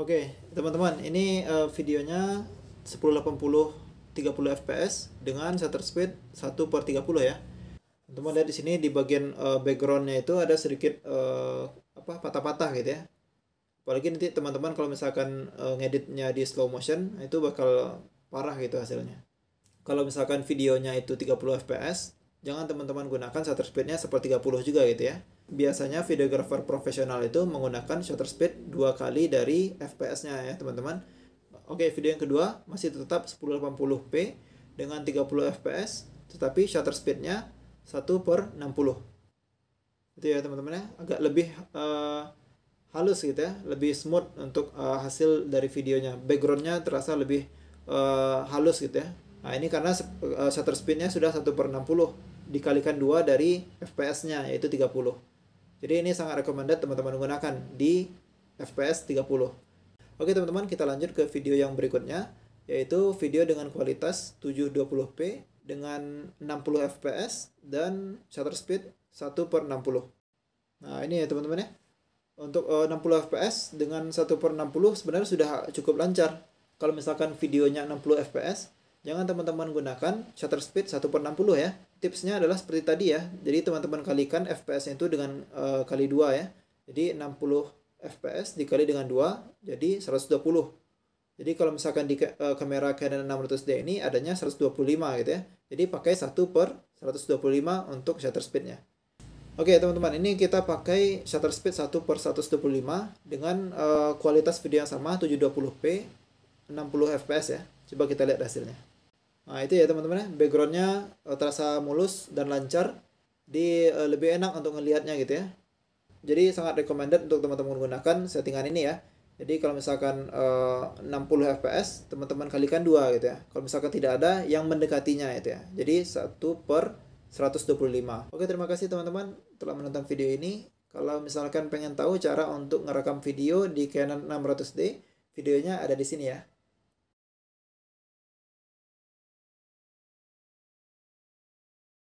Oke, teman-teman, ini uh, videonya 1080 30 fps dengan shutter speed 1 per 30 ya. Teman-teman lihat di sini di bagian uh, backgroundnya itu ada sedikit uh, apa patah-patah gitu ya. Apalagi nanti teman-teman kalau misalkan uh, ngeditnya di slow motion itu bakal parah gitu hasilnya. Kalau misalkan videonya itu 30 fps, jangan teman-teman gunakan shutter speednya seperti 30 juga gitu ya biasanya videographer profesional itu menggunakan shutter speed dua kali dari FPS-nya ya teman-teman. Oke, video yang kedua masih tetap 1080p dengan 30 fps, tetapi shutter speednya 1 per 60. Itu ya teman-teman ya, agak lebih uh, halus gitu ya, lebih smooth untuk uh, hasil dari videonya. Backgroundnya terasa lebih uh, halus gitu ya. Nah ini karena uh, shutter speednya sudah 1 per 60 dikalikan dua dari fps-nya yaitu 30. Jadi ini sangat recommended teman-teman gunakan di FPS 30. Oke teman-teman kita lanjut ke video yang berikutnya yaitu video dengan kualitas 720p dengan 60 fps dan shutter speed 1 per 60. Nah ini ya teman-teman ya. Untuk uh, 60 fps dengan 1 per 60 sebenarnya sudah cukup lancar. Kalau misalkan videonya 60 fps jangan teman-teman gunakan shutter speed 1 per 60 ya. Tipsnya adalah seperti tadi ya. Jadi teman-teman kalikan fps itu dengan uh, kali 2 ya. Jadi 60 fps dikali dengan 2 jadi 120 jadi kalau misalkan di uh, kamera Canon 600D ini adanya 125 gitu ya. Jadi pakai 1 per 125 untuk shutter speednya. Oke teman-teman ini kita pakai shutter speed 1 per 125 dengan uh, kualitas video yang sama 720p 60 fps ya. Coba kita lihat hasilnya Nah itu ya teman-teman ya backgroundnya uh, terasa mulus dan lancar di uh, lebih enak untuk ngelihatnya gitu ya. Jadi sangat recommended untuk teman-teman menggunakan settingan ini ya. Jadi kalau misalkan uh, 60 fps teman-teman kalikan dua gitu ya. Kalau misalkan tidak ada yang mendekatinya itu ya. Jadi 1 per 125. Oke terima kasih teman-teman telah menonton video ini. Kalau misalkan pengen tahu cara untuk ngerekam video di Canon 600D, videonya ada di sini ya.